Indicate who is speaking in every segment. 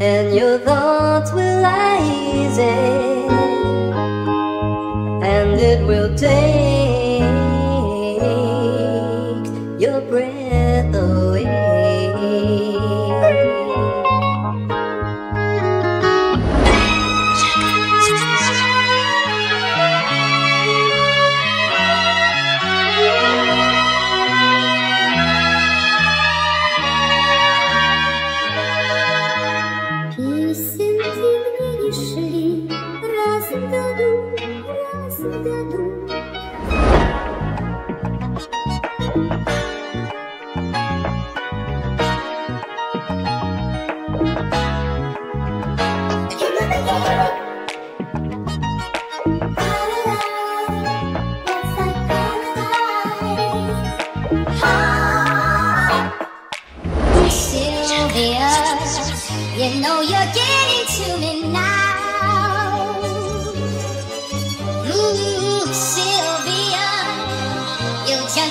Speaker 1: and your thoughts will lie easy. Eh?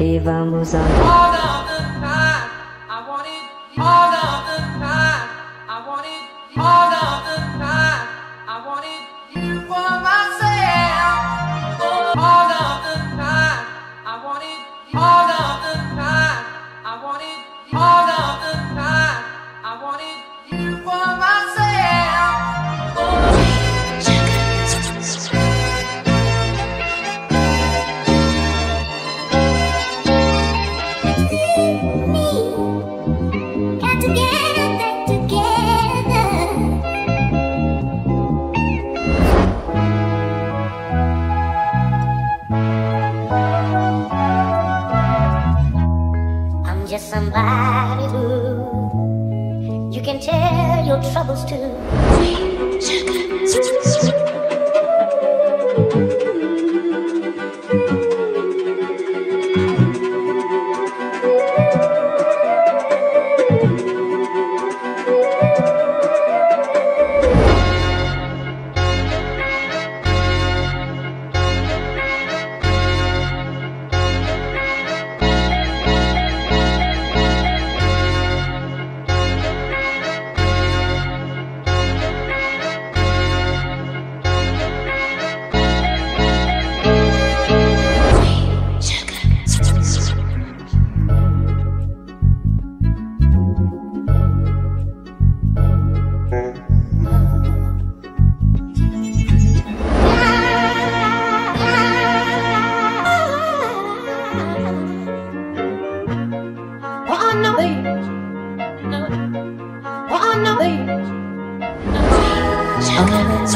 Speaker 1: e vamos
Speaker 2: andar. share your troubles too.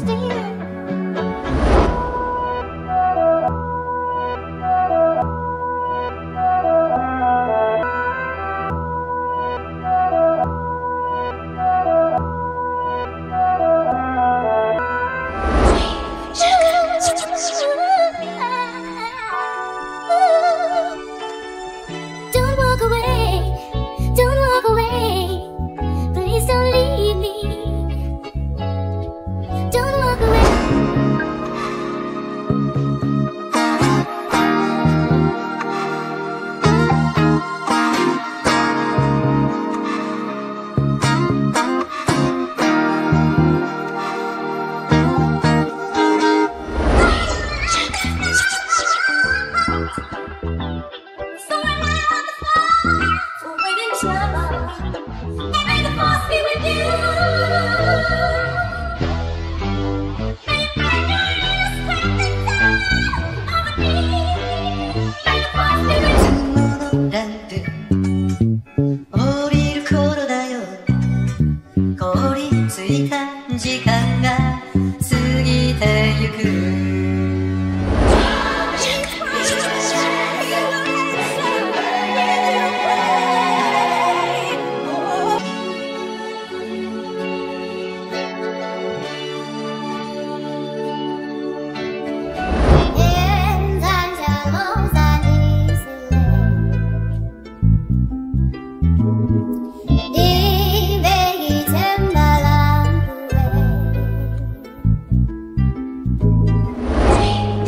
Speaker 2: stay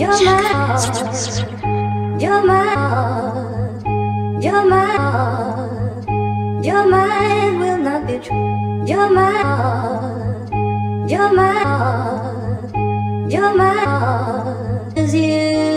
Speaker 3: You're mine. You're mine. You're mine. Your mind will not be true. You're mine. You're mine. You're mine. Is you.